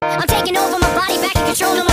I'm taking over my body, back in control,